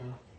嗯。